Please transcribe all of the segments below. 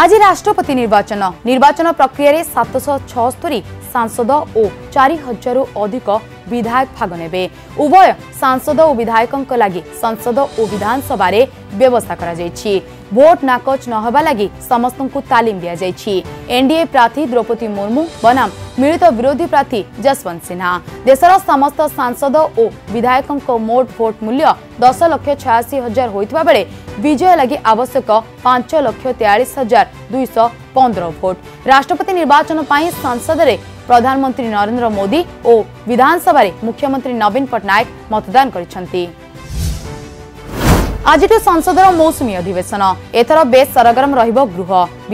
आज राष्ट्रपति निर्वाचन निर्वाचन प्रक्रिय सातश छ सांसद ओ चारि हजारु अधिक विधायक भाग ने उभय सांसद विधायकको लागि संसद ओ विधान भोट नाकच नहुँदा एनडीए प्रार्थी द्रौपदी मुर्मू बनाम मिलित विरोधी प्रार्थी जसवन्त सिन्हा देश समस्त सांसद विधायक मूल्य दस लक्ष छ हजार बेले विजय लाग आवश्यक पाँच लक्ष तेयालिस हजार दुईश पन्ध्र भोट राष्ट्रपति निर्वाचन संसद संसदले प्रधानमंत्री नरेंद्र मोदी ओ मुख्यमंत्री नवीन पट्टनायक मतदान गरिन्छ आज संसद मौसुमी अधिवेशन एथर बे सरगरम रृह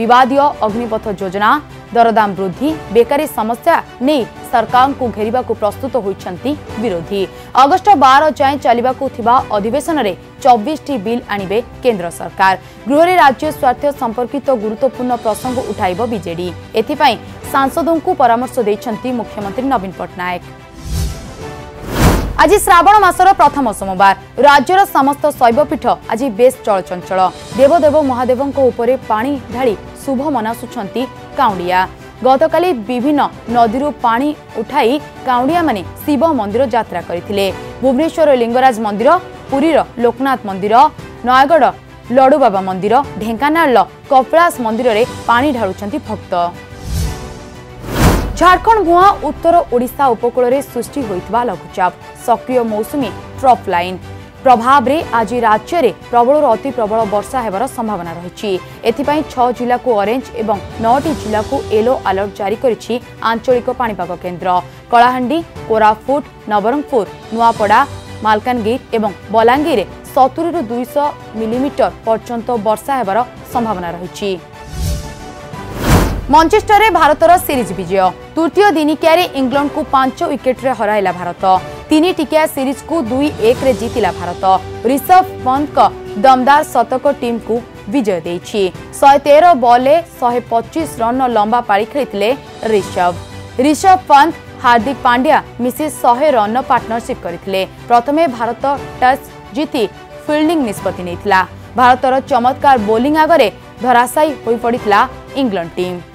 बद अग्निपथ योजना दरदाम वृद्धि बेकारी समस्या नहीं सरकार को घेरवाक प्रस्तुत होती विरोधी अगस्ट बार जाए चलवाक अधिवेशन चबिशी बिल आणवे केन्द्र सरकार गृह राज्य स्वार्थ संपर्कित गुत्वपूर्ण प्रसंग उठाब विजेड को परामर्श दे मुख्यमंत्री नवीन पट्टनायक ଆଜି ଶ୍ରାବଣ ମାସର ପ୍ରଥମ ସୋମବାର ରାଜ୍ୟର ସମସ୍ତ ଶୈବପୀଠ ଆଜି ବେଶ ଚଳଚଞ୍ଚଳ ଦେବଦେବ ମହାଦେବଙ୍କ ଉପରେ ପାଣି ଢାଳି ଶୁଭ ମନାସୁଛନ୍ତି କାଉଁଡ଼ିଆ ଗତକାଲି ବିଭିନ୍ନ ନଦୀରୁ ପାଣି ଉଠାଇ କାଉଁଡ଼ିଆମାନେ ଶିବ ମନ୍ଦିର ଯାତ୍ରା କରିଥିଲେ ଭୁବନେଶ୍ୱର ଲିଙ୍ଗରାଜ ମନ୍ଦିର ପୁରୀର ଲୋକନାଥ ମନ୍ଦିର ନୟାଗଡ଼ ଲଡ଼ୁବାବା ମନ୍ଦିର ଢେଙ୍କାନାଳର କପିଳାସ ମନ୍ଦିରରେ ପାଣି ଢାଳୁଛନ୍ତି ଭକ୍ତ ঝাড়খণ্ড ভুয়া উত্তর ওড়িশা উপকূলের সৃষ্টি হয়ে লঘুচাপ সক্রিয় মৌসুমী ট্রফ লাইন প্রভাবে আজ রাজ্যের প্রবলর অতি প্রবল বর্ষা হবার সম্ভাবনা রয়েছে এথিপাই ছ জেলা অরেঞ্জ এবং নটি জেলা ইলো আলর্ট জারি করেছে আঞ্চলিক পাপাগ কেন্দ্র কলাহান্ডি কোরাপুট নবরঙ্গপুর নুয়াপড়া মালকানগির এবং বলাঙ্গীরে সতুরি দুইশ মিলিমিটর পর্যন্ত বর্ষা হবার সম্ভাবনা রয়েছে मञ्चेष्टरे भारत सिरिज विजय तृतीय दुनिकिया इङ्लडको पाँच विकेट हरेला भारत तिन टिक सिरिज कुरा जितिला भारत टीम पन्त विजय तेह्र बल ले रन लंबा रन लम्बा ऋषभ ऋषभ पंत हार्दिक पाण्ड्यासि शन भारत टच जिति फिल्डिङ निष्पत्ति नै भारत रमत्कार बोलीङ आगर धराशयी हुन्छ इङ्लिड टीम